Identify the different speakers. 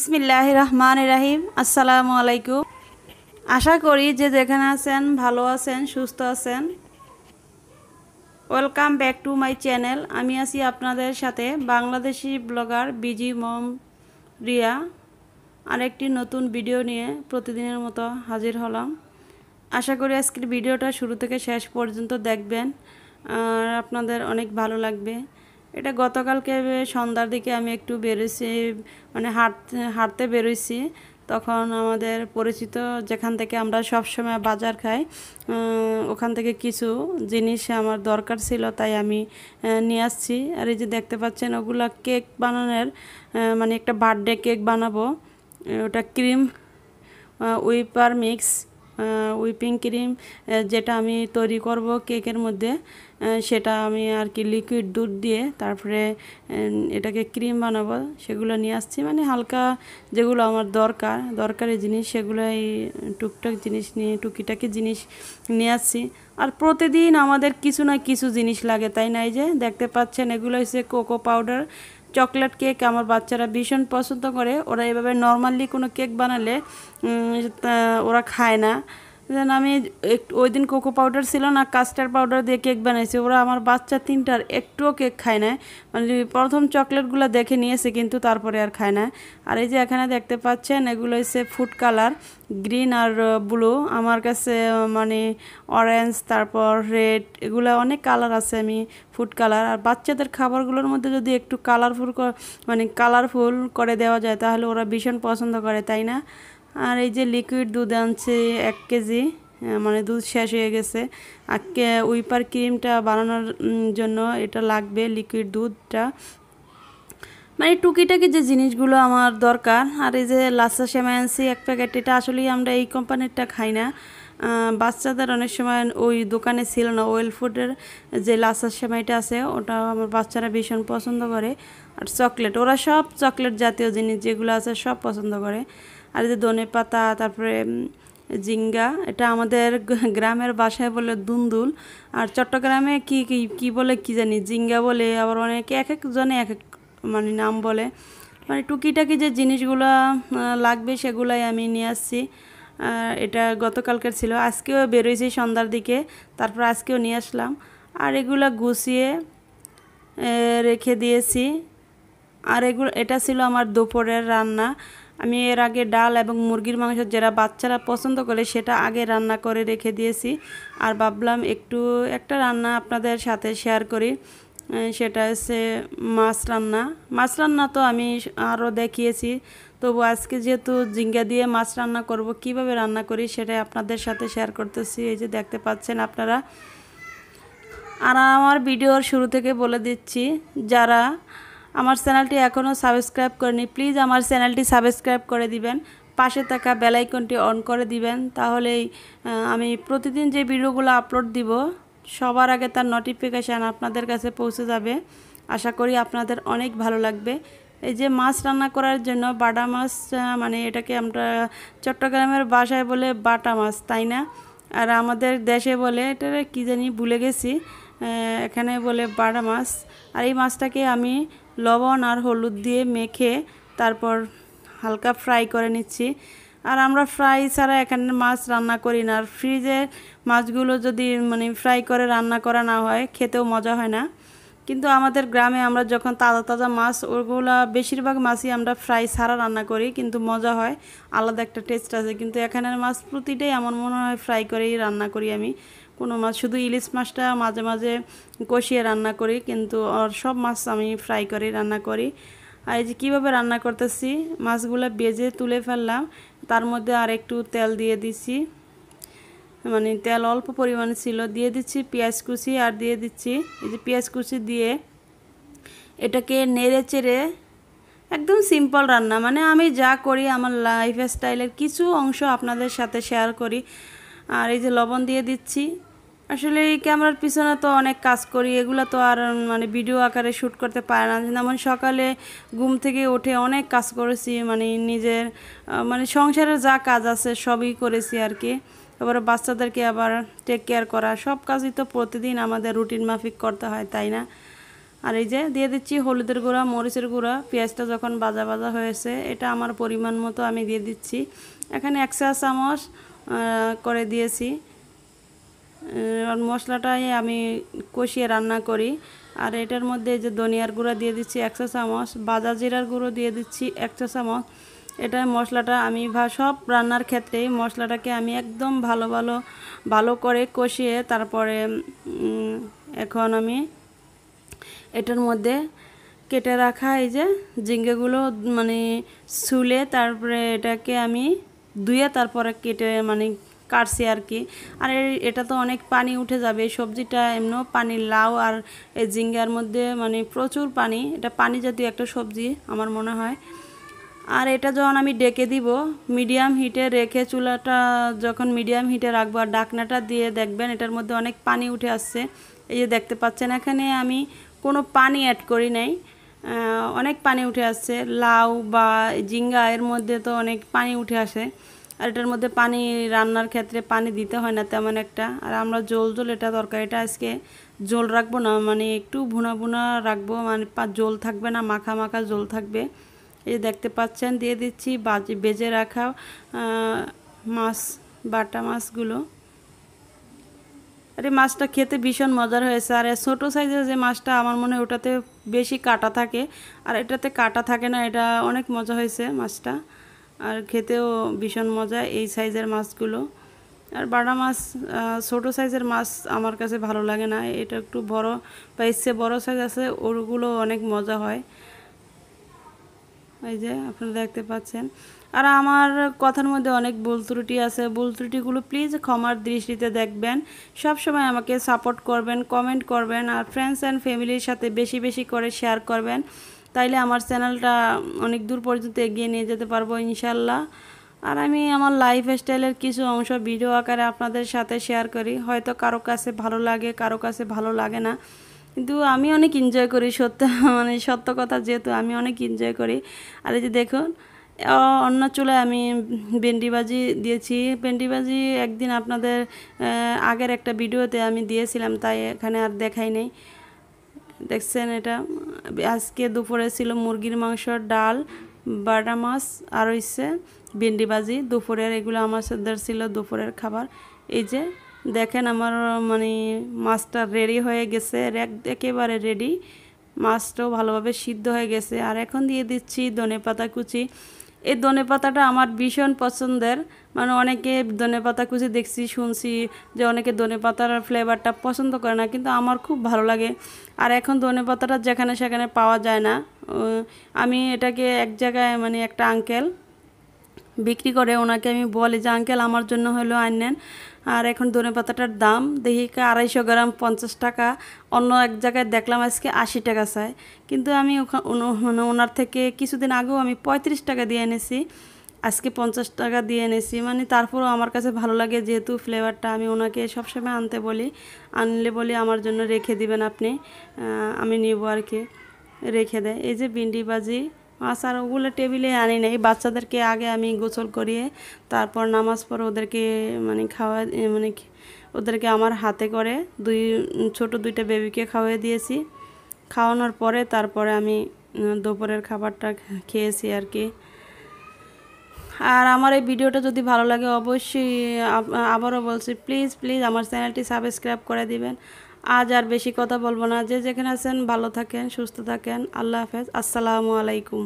Speaker 1: বিসমিল্লাহ রহমান রাহিম। আসসালামু আলাইকুম। আশা করি যে যেখানে আছেন, ভালো আছেন, সুস্থ আছেন। Welcome back to my channel আমি আছি আপনাদের সাথে Bangladeshi blogger busy mom Riya. আরেকটি নতুন ভিডিও নিয়ে প্রতিদিনের মতো হাজির হলাম। আশা করি আজকের ভিডিওটা শুরু থেকে শেষ পর্যন্ত দেখবেন। আর আপনাদের অনেক ভালো লাগবে। এটা গতকালকে সন্ধ্যার দিকে আমি একটু বেরোইছি মানে হাঁটতে হাঁটতে বেরোইছি। তখন আমাদের পরিচিত যেখান থেকে আমরা সব সময় বাজার খাই ওখান থেকে কিছু জিনিস আমার দরকার ছিল, তাই আমি নিয়ে আসছি। আর এই যে দেখতে পাচ্ছেন, ওগুলা কেক বানানোর মানে একটা বার্থডে কেক বানাবো। ওটা cream whipper mix. Whipping cream যেটা আমি তৈরি করব কেকের মধ্যে সেটা আমি আর কি লিকুইড দুধ দিয়ে তারপরে এটাকে ক্রিম বানাবো, সেগুলো নিয়ে আসছি। মানে হালকা যেগুলো আমার দরকার, দরকারি জিনিস সেগুলো এই টুকটাক জিনিস নিয়ে, টুকিটাকি জিনিস নিয়ে আসছি। আর প্রতিদিন আমাদের কিছু না কিছু জিনিস লাগে, তাই না? এই যে দেখতে পাচ্ছেন, এগুলো হচ্ছে কোকো পাউডার চকলেট কেক আমার বাচ্চারা ভীষণ পছন্দ করে। ওরা এভাবে নর্মালি কোনো কেক বানালে ওরা খায় না। যেন আমি ওই দিন কোকো পাউডার ছিল না কাস্টার্ড পাউডার দিয়ে কেক বানাইছি। ওরা আমার বাচ্চা তিনটার একটুও কেক খায় না মানে প্রথম চকলেটগুলো দেখে নিয়েছে, কিন্তু তারপরে আর খায় না আর এই যে এখানে দেখতে পাচ্ছেন, এগুলো হচ্ছে ফুড কালার গ্রিন আর ব্লু আমার কাছে মানে অরেঞ্জ তারপর রেড এগুলো অনেক কালার আছে আমি ফুড কালার আর বাচ্চাদের খাবারগুলোর মধ্যে যদি একটু কালারফুল মানে কালারফুল করে দেওয়া যায়, তাহলে ওরা ভীষণ পছন্দ করে, তাই না? আর এই যে লিকুইড দুধ আনছে এক কেজি মানে দুধ শেষ হয়ে গেছে। আর উইপার ক্রিমটা বানানোর জন্য এটা লাগবে লিকুইড দুধটা। মানে টুকিটাকি যে জিনিসগুলো আমার দরকার, আর এই যে লাসা সেমাই আনছি এক প্যাকেট, এটা আসলেই আমরা এই কোম্পানিরটা খাই না। বাচ্চাদের অনেক সময় ওই দোকানে ছিল না ওয়েল ফুডের যে লাসার সেমাইটা আছে, ওটা আমার বাচ্চারা ভীষণ পছন্দ করে। আর চকলেট, ওরা সব চকলেট জাতীয় জিনিস যেগুলো আছে সব পছন্দ করে। আর যে ধনে পাতা, তারপরে জিঙ্গা এটা আমাদের গ্রামের বাসায় বলে দুন্দুল। আর চট্টগ্রামে কি কি কি বলে কি জানি জিঙ্গা বলে, আবার অনেকে এক একজনে এক এক মানে নাম বলে। মানে টুকিটাকি যে জিনিসগুলো লাগবে সেগুলাই আমি নিয়ে আসছি। এটা গতকালকের ছিল, আজকেও বেরোইছি সন্ধ্যার দিকে, তারপর আজকেও নিয়ে আসলাম। আর এগুলো গুছিয়ে রেখে দিয়েছি। আর এগুলো, এটা ছিল আমার দুপুরের রান্না। আমি এর আগে ডাল এবং মুরগির মাংস যারা বাচ্চারা পছন্দ করে সেটা আগে রান্না করে রেখে দিয়েছি। আর ভাবলাম একটু একটা রান্না আপনাদের সাথে শেয়ার করি। সেটা হচ্ছে মাছ রান্না। মাছ রান্না তো আমি আরও দেখিয়েছি। তবু আজকে যেহেতু জিঙ্গা দিয়ে মাছ রান্না করব, কীভাবে রান্না করি সেটাই আপনাদের সাথে শেয়ার করতেছি। এই যে দেখতে পাচ্ছেন আপনারা। আর আমার ভিডিওর শুরু থেকে বলে দিচ্ছি, যারা আমার চ্যানেলটি এখনও সাবস্ক্রাইব করেনি, প্লিজ আমার চ্যানেলটি সাবস্ক্রাইব করে দিবেন, পাশে থাকা বেলাইকনটি অন করে দিবেন, তাহলেই আমি প্রতিদিন যে ভিডিওগুলো আপলোড দিব, সবার আগে তার নোটিফিকেশান আপনাদের কাছে পৌঁছে যাবে। আশা করি আপনাদের অনেক ভালো লাগবে। এই যে মাছ রান্না করার জন্য বাটা মাছ মানে এটাকে আমরা চট্টগ্রামের বাসায় বলে বাটা মাছ, তাই না? আর আমাদের দেশে বলে, এটা কী জানি ভুলে গেছি এখানে বলে বাটা মাছ। আর এই মাছটাকে আমি লবণ আর হলুদ দিয়ে মেখে তারপর হালকা ফ্রাই করে নিচ্ছি। আর আমরা ফ্রাই ছাড়া এখানে মাছ রান্না করি না। আর ফ্রিজে মাছগুলো যদি মানে ফ্রাই করে রান্না করা না হয়, খেতেও মজা হয় না। কিন্তু আমাদের গ্রামে আমরা যখন তাজা তাজা মাছ, ওগুলো বেশিরভাগ মাছই আমরা ফ্রাই ছাড়া রান্না করি, কিন্তু মজা হয়। আলাদা একটা টেস্ট আছে। কিন্তু এখানের মাছ প্রতিটাই আমার মনে হয় ফ্রাই করেই রান্না করি আমি। কোনো মাছ, শুধু ইলিশ মাছটা মাঝে মাঝে কষিয়ে রান্না করি, কিন্তু আর সব মাছ আমি ফ্রাই করে, রান্না করি। আর এই যে কীভাবে রান্না করতেছি, মাছগুলো বেজে তুলে ফেললাম, তার মধ্যে আর একটু তেল দিয়ে দিছি। মানে তেল অল্প পরিমাণে ছিল, দিয়ে দিচ্ছি পেঁয়াজ কুচি আর দিয়ে দিচ্ছি, এই যে পেঁয়াজ কুচি দিয়ে এটাকে নেড়ে চেড়ে একদম সিম্পল রান্না। মানে আমি যা করি, আমার লাইফ স্টাইলের কিছু অংশ আপনাদের সাথে শেয়ার করি। আর এই যে লবণ দিয়ে দিচ্ছি আসলে এই ক্যামেরার পিছনে তো অনেক কাজ করি, এগুলো তো আর মানে ভিডিও আকারে শ্যুট করতে পারে না। যেমন সকালে ঘুম থেকে উঠে অনেক কাজ করেছি মানে নিজের মানে সংসারের যা কাজ আছে সবই করেছি আর কি। তারপরে বাচ্চাদেরকে আবার টেক কেয়ার করা, সব কাজই তো প্রতিদিন আমাদের রুটিন মাফিক করতে হয়, তাই না? আর এই যে দিয়ে দিচ্ছি হলুদের গুঁড়া, মরিচের গুঁড়া, পেঁয়াজটা যখন বাজা বাজা হয়েছে, এটা আমার পরিমাণ মতো আমি দিয়ে দিচ্ছি। এখানে এক চা চামচ করে দিয়েছি। মশলাটাই আমি কষিয়ে রান্না করি। আর এটার মধ্যে যে ধনিয়ার গুঁড়া দিয়ে দিচ্ছি একশো চামচ, বাজা জিরার গুঁড়ো দিয়ে দিচ্ছি একশো চামচ। এটা মশলাটা আমি সব রান্নার ক্ষেত্রেই মশলাটাকে আমি একদম ভালো ভালো ভালো করে কষিয়ে তারপরে এখন আমি এটার মধ্যে কেটে রাখা এই যে জিঙ্গেগুলো মানে শুলে তারপরে এটাকে আমি ধুয়ে তারপরে কেটে মানে কাটছি আর কি। আর এটা তো অনেক পানি উঠে যাবে সবজিটা এমনিও পানি লাউ আর এই ঝিঙ্গার মধ্যে মানে প্রচুর পানি, এটা পানি জাতীয় একটা সবজি আমার মনে হয়। আর এটা যখন আমি ডেকে দিব, মিডিয়াম হিটে রেখে চুলাটা যখন মিডিয়াম হিটে রাখব আর ডাকনাটা দিয়ে দেখবেন এটার মধ্যে অনেক পানি উঠে আসছে। এই যে দেখতে পাচ্ছেন, এখানে আমি কোনো পানি অ্যাড করি নাই। অনেক পানি উঠে আসছে, লাউ বা জিঙ্গা এর মধ্যে তো অনেক পানি উঠে আসে। আর এটার মধ্যে পানি রান্নার ক্ষেত্রে পানি দিতে হয় না তেমন একটা। আর আমরা জল জল এটা তরকারিটা আজকে জল রাখব না মানে একটু ভুনা ভুনা রাখব মানে জল থাকবে না, মাখা মাখা জল থাকবে। এই দেখতে পাচ্ছেন, দিয়ে দিচ্ছি বাজে, বেজে রাখা মাছ, বাটা মাছগুলো। আর মাছটা খেতে ভীষণ মজার হয়েছে। আর ছোটো সাইজের যে মাছটা, আমার মনে হয় ওটাতে বেশি কাটা থাকে। আর এটাতে কাটা থাকে না, এটা অনেক মজা হয়েছে মাছটা। আর খেতেও ভীষণ মজা এই সাইজের মাছগুলো। আর বাটা মাছ ছোটো সাইজের মাছ আমার কাছে ভালো লাগে না। এটা একটু বড় বা ইচ্ছে বড়ো সাইজ আছে, ওগুলো অনেক মজা হয়। এই যে আপনারা দেখতে পাচ্ছেন। আর আমার কথার মধ্যে অনেক ভুল ত্রুটি আছে। ভুল ত্রুটিগুলো প্লিজ ক্ষমার দৃষ্টিতে দেখবেন। সব সময় আমাকে সাপোর্ট করবেন কমেন্ট করবেন, আর ফ্রেন্ডস অ্যান্ড ফ্যামিলির সাথে বেশি বেশি করে শেয়ার করবেন। তাইলে আমার চ্যানেলটা অনেক দূর পর্যন্ত এগিয়ে নিয়ে যেতে পারব, ইনশাল্লাহ। আর আমি আমার লাইফ স্টাইলের কিছু অংশ ভিডিও আকারে আপনাদের সাথে শেয়ার করি। হয়তো কারও কাছে ভালো লাগে, কারও কাছে ভালো লাগে না। কিন্তু আমি অনেক এনজয় করি, সত্য মানে সত্য কথা যেহেতু আমি অনেক এনজয় করি। আর এই যে দেখুন অন্য চুলায় আমি ভেন্ডিবাজি দিয়েছি। ভেন্ডিবাজি একদিন আপনাদের আগের একটা ভিডিওতে আমি দিয়েছিলাম, তাই এখানে আর দেখাই নেই। দেখছেন এটা? আজকে দুপুরে ছিল মুরগির মাংস, ডাল, বাটা মাছ, আর হচ্ছে ভেন্ডি ভাজি। দুপুরের এগুলো আমার সাথে ছিল দুপুরের খাবার। এই যে দেখেন আমার মানে মাছটা রেডি হয়ে গেছে রেক একেবারে রেডি মাছটাও ভালোভাবে সিদ্ধ হয়ে গেছে। আর এখন দিয়ে দিচ্ছি ধনে পাতা কুচি। এই ধনে পাতাটা আমার ভীষণ পছন্দের। মানে অনেকে ধনে পাতা কুচি দেখছি, শুনছি যে অনেকে ধনে পাতার ফ্লেভারটা পছন্দ করে না, কিন্তু আমার খুব ভালো লাগে। আর এখন ধনে পাতাটা যেখানে সেখানে পাওয়া যায় না। আমি এটাকে এক জায়গায় মানে একটা আঙ্কেল বিক্রি করে ওনাকে আমি বলি যে, আঙ্কেল, আমার জন্য হলো আনেন। আর এখন ধনে পাতাটার দাম দেখি আড়াইশো গ্রাম পঞ্চাশ টাকা। অন্য এক জায়গায় দেখলাম আজকে আশি টাকা চায়। কিন্তু আমি মানে ওনার থেকে কিছুদিন আগেও আমি পঁয়ত্রিশ টাকা দিয়ে এনেছি। আজকে পঞ্চাশ টাকা দিয়ে এনেছি। মানে তারপরও আমার কাছে ভালো লাগে যেহেতু ফ্লেভারটা। আমি ওনাকে সবসময় আনতে বলি। আনলে বলি, আমার জন্য রেখে দিবেন আপনি। আমি নিব আর কি। রেখে দেয়। এই যে ভিন্ডি বাজি আর ওগুলো টেবিলে আনি নাই। বাচ্চাদেরকে আগে আমি গোসল করিয়ে তারপর নামাজ পর ওদেরকে মানে খাওয়া মানে ওদেরকে আমার হাতে করে দুই, ছোট দুইটা বেবিকে খাওয়াই দিয়েছি। খাওয়ানোর পরে তারপরে আমি দুপুরের খাবারটা খেয়েছি আর কি। আর আমার এই ভিডিওটা যদি ভালো লাগে অবশ্যই আবারও বলছি প্লিজ প্লিজ আমার চ্যানেলটি সাবস্ক্রাইব করে দিবেন। আজ আর বেশি কথা বলব না। যে যেখানে আছেন, ভালো থাকেন, সুস্থ থাকেন। আল্লাহ হাফেজ। আসসালামু আলাইকুম।